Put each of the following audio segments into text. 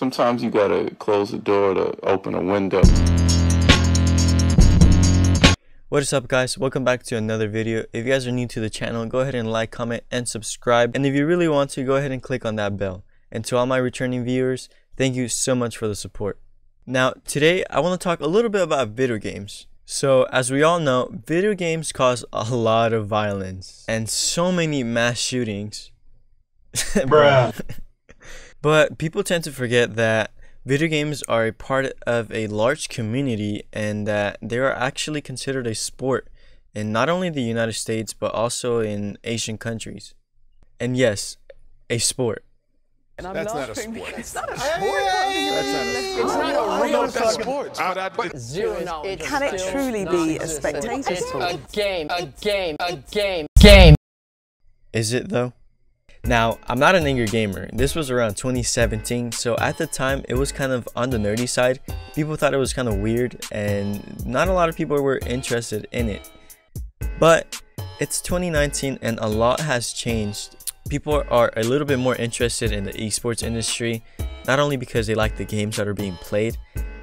Sometimes you gotta close the door to open a window. What is up guys, welcome back to another video. If you guys are new to the channel, go ahead and like, comment, and subscribe. And if you really want to, go ahead and click on that bell. And to all my returning viewers, thank you so much for the support. Now, today I want to talk a little bit about video games. So, as we all know, video games cause a lot of violence and so many mass shootings. Bruh. but people tend to forget that video games are a part of a large community and that they are actually considered a sport in not only the United States but also in Asian countries. And yes, a sport. And I'm That's not a sport. It's not a That's sport. It's not a real sport. But I- Zero knowledge. Can it truly be a spectator sport? A game, a game, a game, game. Is it though? Now, I'm not an angry gamer. This was around 2017, so at the time it was kind of on the nerdy side. People thought it was kind of weird and not a lot of people were interested in it. But it's 2019 and a lot has changed. People are a little bit more interested in the esports industry, not only because they like the games that are being played,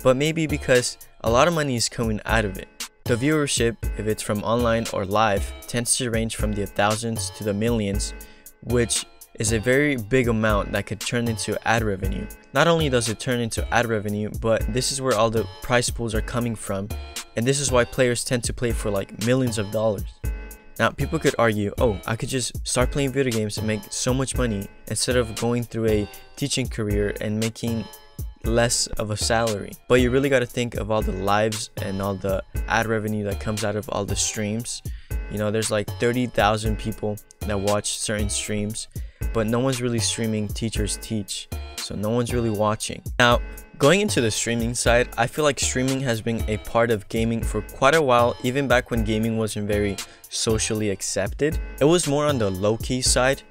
but maybe because a lot of money is coming out of it. The viewership, if it's from online or live, tends to range from the thousands to the millions, which is a very big amount that could turn into ad revenue. Not only does it turn into ad revenue, but this is where all the prize pools are coming from, and this is why players tend to play for like millions of dollars. Now, people could argue, oh, I could just start playing video games and make so much money instead of going through a teaching career and making less of a salary. But you really got to think of all the lives and all the ad revenue that comes out of all the streams. You know, there's like 30,000 people that watch certain streams, but no one's really streaming teachers teach. So no one's really watching. Now, going into the streaming side, I feel like streaming has been a part of gaming for quite a while, even back when gaming wasn't very socially accepted. It was more on the low-key side,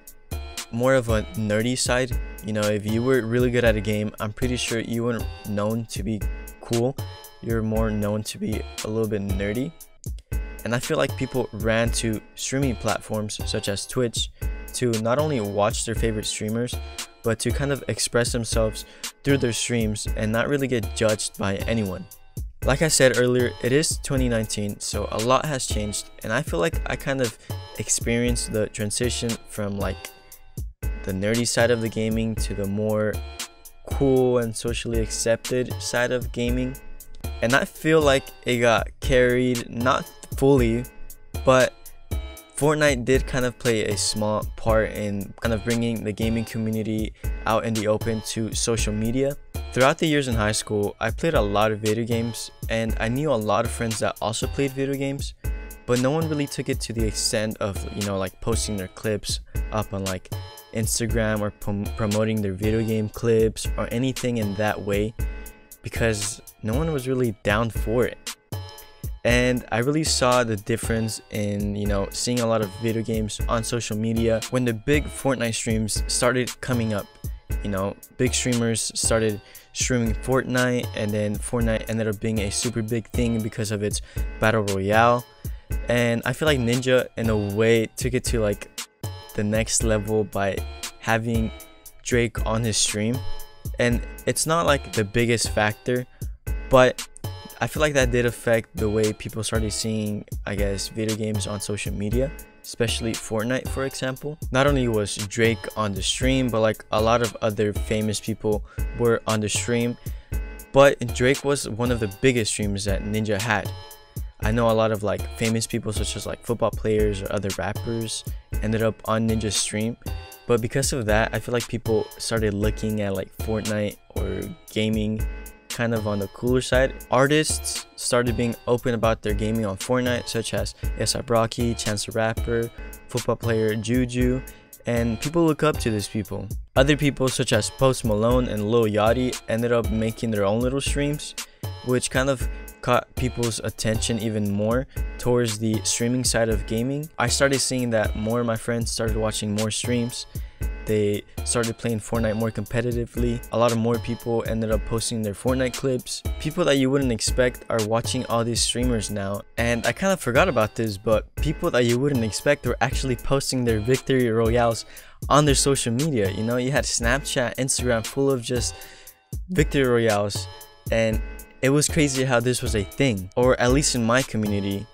more of a nerdy side. You know, if you were really good at a game, I'm pretty sure you weren't known to be cool. You're more known to be a little bit nerdy. And I feel like people ran to streaming platforms such as Twitch to not only watch their favorite streamers, but to kind of express themselves through their streams and not really get judged by anyone. Like I said earlier, it is 2019, so a lot has changed, and I feel like I kind of experienced the transition from like the nerdy side of the gaming to the more cool and socially accepted side of gaming. And I feel like it got carried, not fully, but Fortnite did kind of play a small part in kind of bringing the gaming community out in the open to social media. Throughout the years in high school, I played a lot of video games and I knew a lot of friends that also played video games, but no one really took it to the extent of, you know, like posting their clips up on like Instagram or prom- promoting their video game clips or anything in that way because no one was really down for it and I really saw the difference in you know seeing a lot of video games on social media when the big Fortnite streams started coming up. You know, big streamers started streaming Fortnite, and then Fortnite ended up being a super big thing because of its battle royale. And I feel like Ninja, in a way, took it to like the next level by having Drake on his stream. And it's not like the biggest factor, but I feel like that did affect the way people started seeing, I guess, video games on social media, especially Fortnite, for example. Not only was Drake on the stream, but like a lot of other famous people were on the stream. But Drake was one of the biggest streamers that Ninja had. I know a lot of like famous people, such as like football players or other rappers, ended up on Ninja's stream. But because of that, I feel like people started looking at like Fortnite or gaming kind of on the cooler side. Artists started being open about their gaming on Fortnite, such as A$AP Rocky, Chance the Rapper, football player Juju, and people look up to these people. Other people, such as Post Malone and Lil Yachty, ended up making their own little streams, which kind of caught people's attention even more towards the streaming side of gaming. I started seeing that more of my friends started watching more streams they started playing Fortnite more competitively. A lot of more people ended up posting their Fortnite clips. People that you wouldn't expect are watching all these streamers now. And I kind of forgot about this, but people that you wouldn't expect were actually posting their victory royales on their social media. You know, you had Snapchat, Instagram full of just victory royales and it was crazy how this was a thing or at least in my community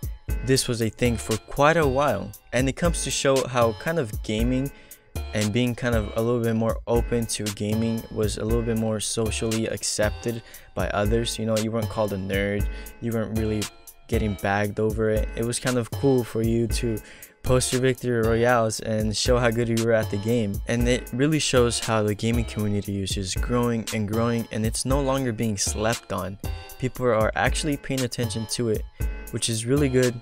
this was a thing for quite a while and it comes to show how kind of gaming and being kind of a little bit more open to gaming was a little bit more socially accepted by others. You know you weren't called a nerd. You weren't really getting bagged over it. It was kind of cool for you to post your victory royales and show how good you were at the game. And it really shows how the gaming community is just growing and growing and it's no longer being slept on. People are actually paying attention to it which is really good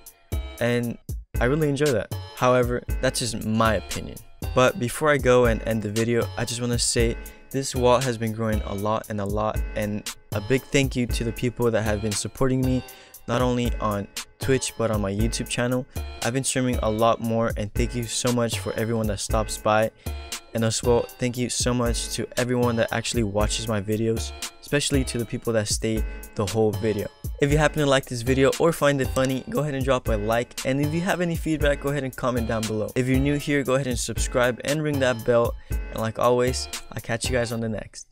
and i really enjoy that. However that's just my opinion but before i go and end the video i just want to say this wall has been growing a lot and a lot and a big thank you to the people that have been supporting me not only on Twitch but on my YouTube channel. I've been streaming a lot more and thank you so much for everyone that stops by. And as well, thank you so much to everyone that actually watches my videos, especially to the people that stay the whole video. If you happen to like this video or find it funny, go ahead and drop a like. And if you have any feedback, go ahead and comment down below. If you're new here, go ahead and subscribe and ring that bell. And like always, I'll catch you guys on the next.